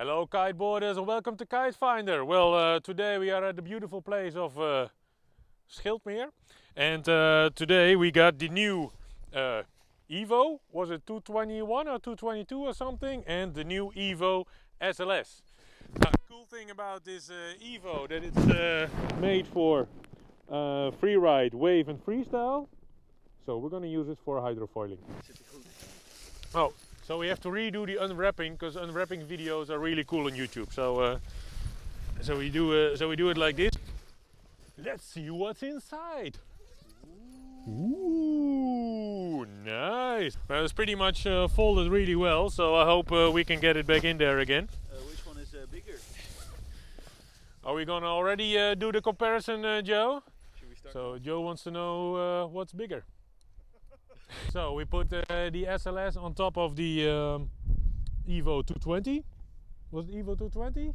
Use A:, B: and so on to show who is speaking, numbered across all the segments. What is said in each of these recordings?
A: Hello kiteboarders and welcome to Kite Finder. Well, uh, today we are at the beautiful place of uh, Schildmeer and uh, today we got the new uh, Evo, was it 221 or 222 or something, and the new Evo SLS. Now, the cool thing about this uh, Evo that it's uh, made for uh, freeride, wave and freestyle. So we're gonna use it for hydrofoiling. Oh, so we have to redo the unwrapping because unwrapping videos are really cool on YouTube. So, uh, so we do, uh, so we do it like this. Let's see what's inside. Ooh, nice. Well, it's pretty much uh, folded really well, so I hope uh, we can get it back in there again.
B: Uh, which one is uh, bigger?
A: Are we gonna already uh, do the comparison, uh, Joe?
B: Should we start?
A: So Joe wants to know uh, what's bigger. So we put uh, the SLS on top of the um, Evo 220. Was it Evo 220?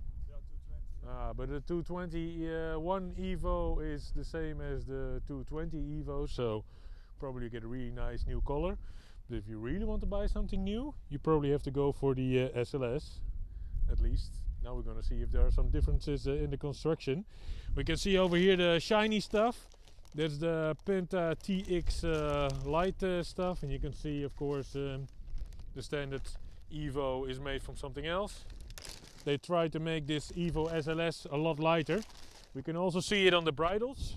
A: Ah, but the 220 uh, one Evo is the same as the 220 Evo, so probably get a really nice new color. But if you really want to buy something new, you probably have to go for the uh, SLS, at least. Now we're gonna see if there are some differences uh, in the construction. We can see over here the shiny stuff. That's the Penta TX uh, light uh, stuff, and you can see, of course, um, the standard Evo is made from something else. They tried to make this Evo SLS a lot lighter. We can also see it on the bridles.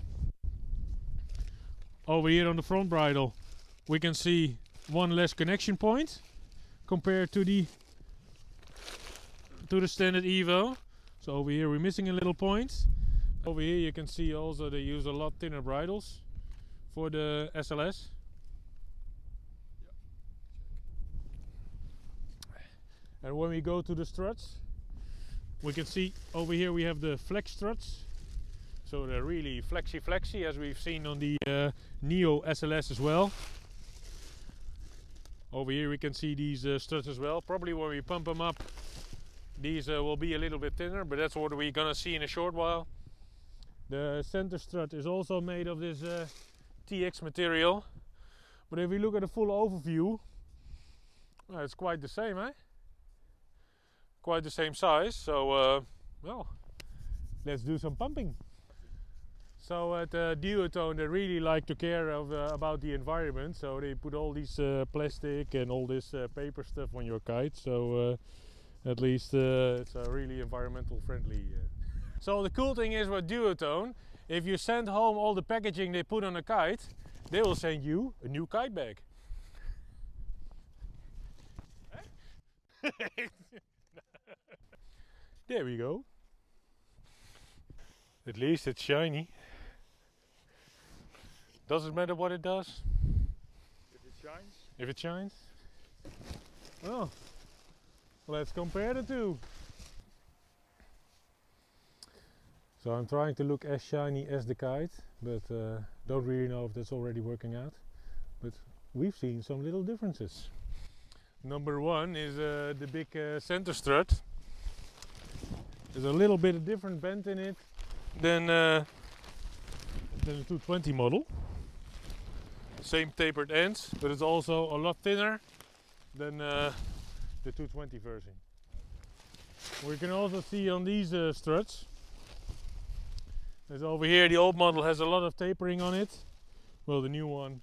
A: Over here on the front bridle, we can see one less connection point compared to the to the standard Evo. So over here we're missing a little point. Over here you can see also they use a lot thinner bridles for the SLS. And when we go to the struts, we can see over here we have the flex struts. So they're really flexy flexy as we've seen on the uh, Neo SLS as well. Over here we can see these uh, struts as well. Probably when we pump them up, these uh, will be a little bit thinner, but that's what we're gonna see in a short while. The center strut is also made of this uh, TX material. But if we look at the full overview, it's quite the same, eh? Quite the same size. So, uh, well, let's do some pumping. So at uh, Duotone, they really like to care of, uh, about the environment. So they put all these uh, plastic and all this uh, paper stuff on your kite. So uh, at least uh, it's a really environmental friendly. So the cool thing is with Duotone, if you send home all the packaging they put on a kite, they will send you a new kite bag. there we go. At least it's shiny. Doesn't matter what it does,
B: If it shines.
A: if it shines. Well, let's compare the two. So I'm trying to look as shiny as the kite, but uh, don't really know if that's already working out. But we've seen some little differences. Number one is uh, the big uh, center strut. There's a little bit of different bend in it than, uh, than the 220 model. Same tapered ends, but it's also a lot thinner than uh, the 220 version. We can also see on these uh, struts. There's over here the old model has a lot of tapering on it. Well, the new one,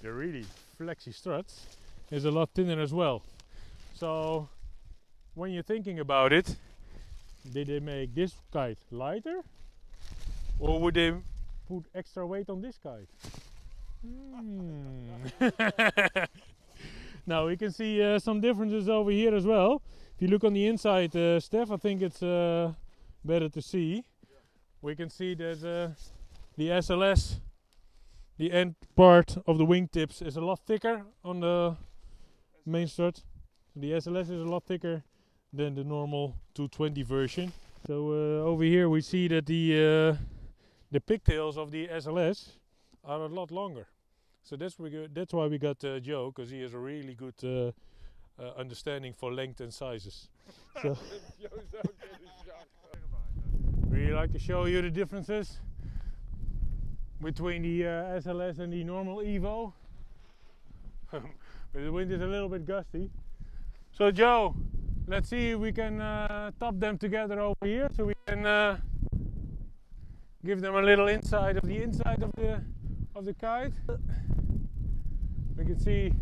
A: the really flexy struts, is a lot thinner as well. So, when you're thinking about it, did they make this kite lighter, or would they put extra weight on this kite? Hmm. now we can see uh, some differences over here as well. If you look on the inside, uh, Steph, I think it's uh, better to see. We can see that uh, the SLS, the end part of the wingtips, is a lot thicker on the main strut. The SLS is a lot thicker than the normal 220 version. So uh, over here we see that the uh, the pigtails of the SLS are a lot longer. So that's we that's why we got uh, Joe because he has a really good uh, uh, understanding for length and sizes. So we like to show you the differences between the uh, SLS and the normal Evo. but the wind is a little bit gusty. So Joe, let's see if we can uh, top them together over here so we can uh, give them a little insight of the inside of the of the kite. We can see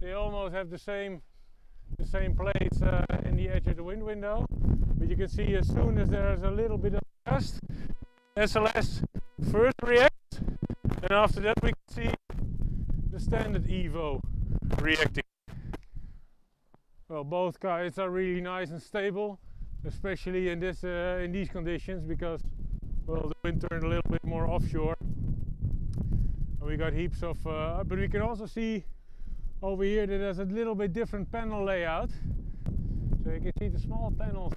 A: they almost have the same the same plates uh, in the edge of the wind window but you can see as soon as there's a little bit of dust, SLS first reacts and after that we can see the standard Evo reacting. Well both kites are really nice and stable especially in this uh, in these conditions because well the wind turned a little bit more offshore and we got heaps of uh, but we can also see over here that there's a little bit different panel layout so you can see the small panels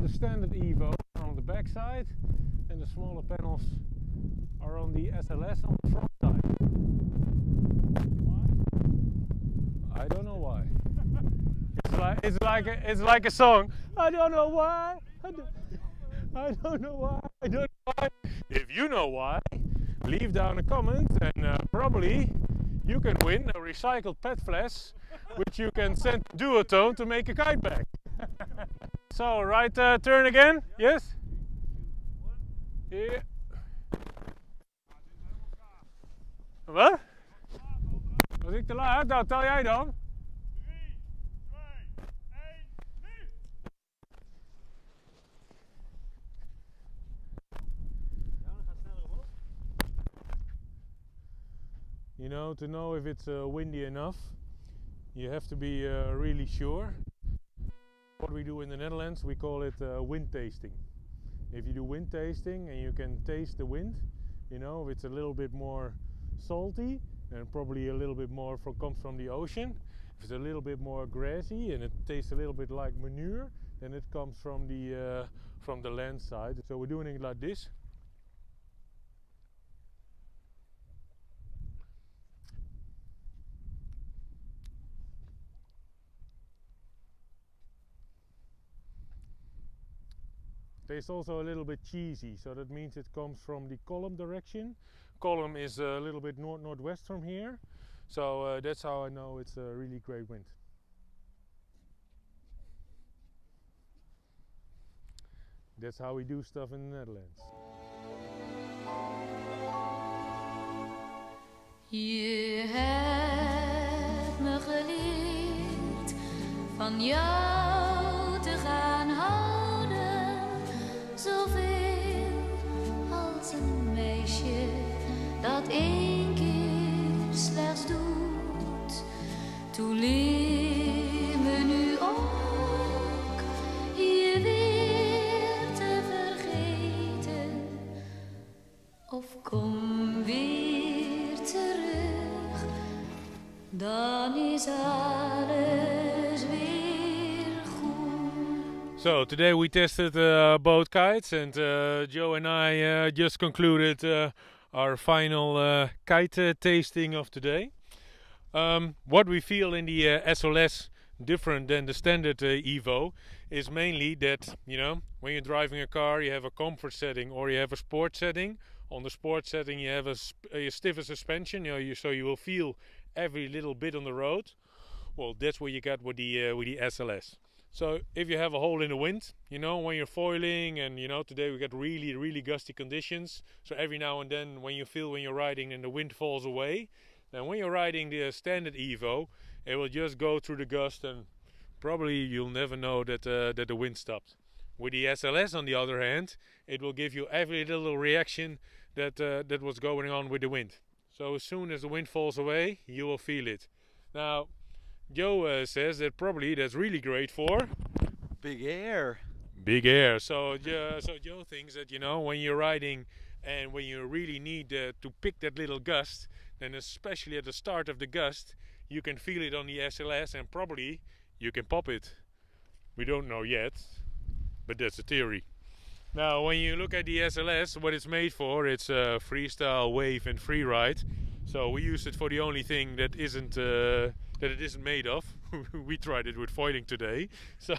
A: the standard Evo on the back side and the smaller panels are on the SLS on the front side. Why? I don't know why. it's like it's like a, it's like a song. I don't know why. I don't, know why. I don't know why. If you know why, leave down a comment and uh, probably you can win a recycled PET flask which you can send to Duotone to make a kite bag. so, right uh, turn again? Yes? Yeah. Wat? Was ik te laat? Nou, tel jij dan.
B: 3, 2, 1, nu! Ja, dan gaat sneller omhoog.
A: You know, to know if it's uh, windy enough, you have to be uh, really sure. What we do in the Netherlands, we call it uh, wind tasting. If you do wind tasting and you can taste the wind, you know, if it's a little bit more salty and probably a little bit more from, comes from the ocean. If it's a little bit more grassy and it tastes a little bit like manure, then it comes from the uh, from the land side. So we're doing it like this. Tastes also a little bit cheesy, so that means it comes from the Kollum direction. Kollum is a little bit north northwest from here, so uh, that's how I know it's a really great wind. That's how we do stuff in the Netherlands.
C: Je hebt me geleerd van jou Of kom weer terug, dan is alles weer goed.
A: So today we tested uh, both kites, and uh, Joe and I uh, just concluded uh, our final uh, kite uh, tasting of today. Um, what we feel in the uh, SLS different than the standard uh, Evo is mainly that you know when you're driving a car you have a comfort setting or you have a sport setting. On the sport setting you have a, a stiffer suspension, you know, you, so you will feel every little bit on the road. Well, that's what you got with the uh, with the SLS. So if you have a hole in the wind, you know, when you're foiling and you know, today we got really, really gusty conditions. So every now and then when you feel when you're riding and the wind falls away, then when you're riding the standard Evo, it will just go through the gust and probably you'll never know that uh, that the wind stopped. With the SLS on the other hand, it will give you every little reaction that uh, that was going on with the wind. So as soon as the wind falls away, you will feel it. Now, Joe uh, says that probably that's really great for
B: Big air.
A: big air. So uh, so Joe thinks that you know when you're riding and when you really need uh, to pick that little gust, then especially at the start of the gust, you can feel it on the SLS and probably you can pop it. We don't know yet, but that's a theory. Now, when you look at the SLS, what it's made for, it's uh, freestyle, wave, and free ride. So we use it for the only thing that isn't uh, that it isn't made of. we tried it with foiling today. So,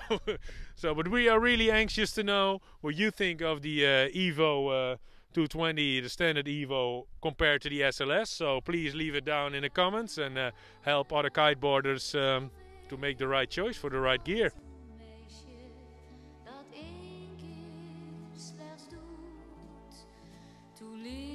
A: so, but we are really anxious to know what you think of the uh, Evo uh, 220, the standard Evo, compared to the SLS. So please leave it down in the comments and uh, help other kiteboarders um, to make the right choice for the right gear.
C: 努力